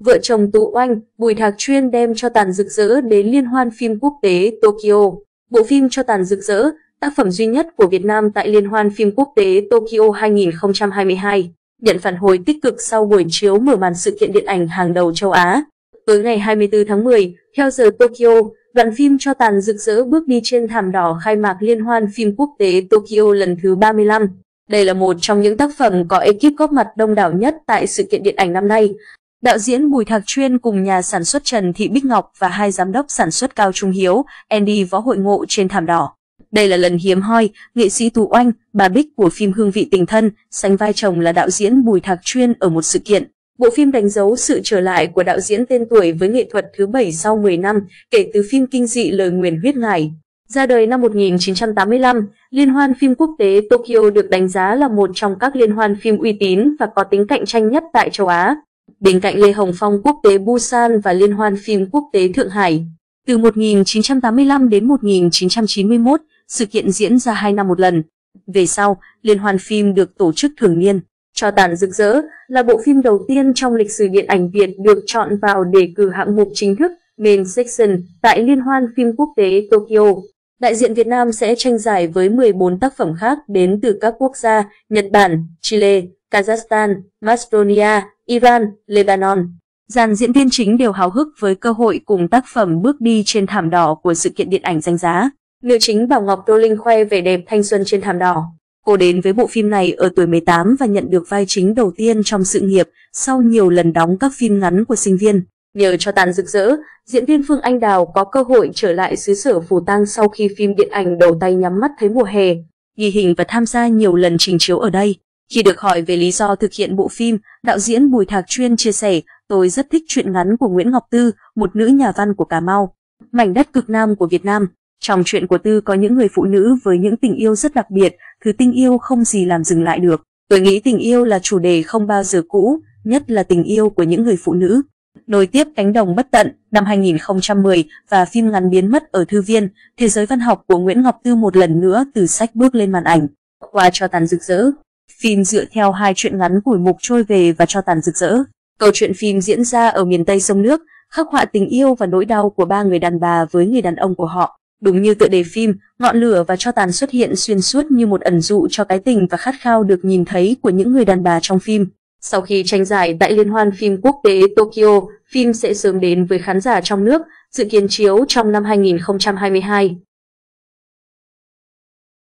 Vợ chồng Tú Oanh, Bùi Thạc Chuyên đem cho tàn rực rỡ đến Liên hoan phim quốc tế Tokyo. Bộ phim cho tàn rực rỡ, tác phẩm duy nhất của Việt Nam tại Liên hoan phim quốc tế Tokyo 2022, nhận phản hồi tích cực sau buổi chiếu mở màn sự kiện điện ảnh hàng đầu châu Á. Tối ngày 24 tháng 10, theo giờ Tokyo, đoạn phim cho tàn rực rỡ bước đi trên thảm đỏ khai mạc Liên hoan phim quốc tế Tokyo lần thứ 35. Đây là một trong những tác phẩm có ekip góp mặt đông đảo nhất tại sự kiện điện ảnh năm nay. Đạo diễn Bùi Thạc Chuyên cùng nhà sản xuất Trần Thị Bích Ngọc và hai giám đốc sản xuất Cao Trung Hiếu, Andy võ hội ngộ trên thảm đỏ. Đây là lần hiếm hoi, nghệ sĩ Tú Oanh, bà Bích của phim Hương vị tình thân, sánh vai chồng là đạo diễn Bùi Thạc Chuyên ở một sự kiện. Bộ phim đánh dấu sự trở lại của đạo diễn tên tuổi với nghệ thuật thứ bảy sau 10 năm kể từ phim kinh dị Lời nguyền huyết ngài Ra đời năm 1985, Liên hoan phim quốc tế Tokyo được đánh giá là một trong các liên hoan phim uy tín và có tính cạnh tranh nhất tại châu Á. Bên cạnh Lê Hồng Phong quốc tế Busan và Liên hoan phim quốc tế Thượng Hải. Từ 1985 đến 1991, sự kiện diễn ra 2 năm một lần. Về sau, Liên hoan phim được tổ chức thường niên. Cho tàn rực rỡ là bộ phim đầu tiên trong lịch sử điện ảnh Việt được chọn vào đề cử hạng mục chính thức Main Section tại Liên hoan phim quốc tế Tokyo. Đại diện Việt Nam sẽ tranh giải với 14 tác phẩm khác đến từ các quốc gia Nhật Bản, Chile, Kazakhstan, Macedonia, Iran, Lebanon. Dàn diễn viên chính đều háo hức với cơ hội cùng tác phẩm bước đi trên thảm đỏ của sự kiện điện ảnh danh giá. Nữ chính Bảo Ngọc Tô Linh khoe vẻ đẹp thanh xuân trên thảm đỏ. Cô đến với bộ phim này ở tuổi 18 và nhận được vai chính đầu tiên trong sự nghiệp sau nhiều lần đóng các phim ngắn của sinh viên. Nhờ cho tàn rực rỡ, diễn viên Phương Anh Đào có cơ hội trở lại xứ sở Phù Tang sau khi phim điện ảnh đầu tay nhắm mắt thấy mùa hè, ghi hình và tham gia nhiều lần trình chiếu ở đây. Khi được hỏi về lý do thực hiện bộ phim, đạo diễn Bùi Thạc Chuyên chia sẻ, tôi rất thích truyện ngắn của Nguyễn Ngọc Tư, một nữ nhà văn của Cà Mau, mảnh đất cực nam của Việt Nam. Trong chuyện của Tư có những người phụ nữ với những tình yêu rất đặc biệt, thứ tình yêu không gì làm dừng lại được. Tôi nghĩ tình yêu là chủ đề không bao giờ cũ, nhất là tình yêu của những người phụ nữ. Nối tiếp cánh đồng bất tận năm 2010 và phim ngắn biến mất ở thư viên, thế giới văn học của Nguyễn Ngọc Tư một lần nữa từ sách bước lên màn ảnh. Qua cho tàn rực rỡ, phim dựa theo hai chuyện ngắn của mục trôi về và cho tàn rực rỡ. Câu chuyện phim diễn ra ở miền Tây sông nước, khắc họa tình yêu và nỗi đau của ba người đàn bà với người đàn ông của họ. Đúng như tựa đề phim, ngọn lửa và cho tàn xuất hiện xuyên suốt như một ẩn dụ cho cái tình và khát khao được nhìn thấy của những người đàn bà trong phim. Sau khi tranh giải tại Liên hoan phim quốc tế Tokyo, phim sẽ sớm đến với khán giả trong nước, dự kiến chiếu trong năm 2022.